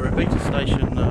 we're at Beta Station uh,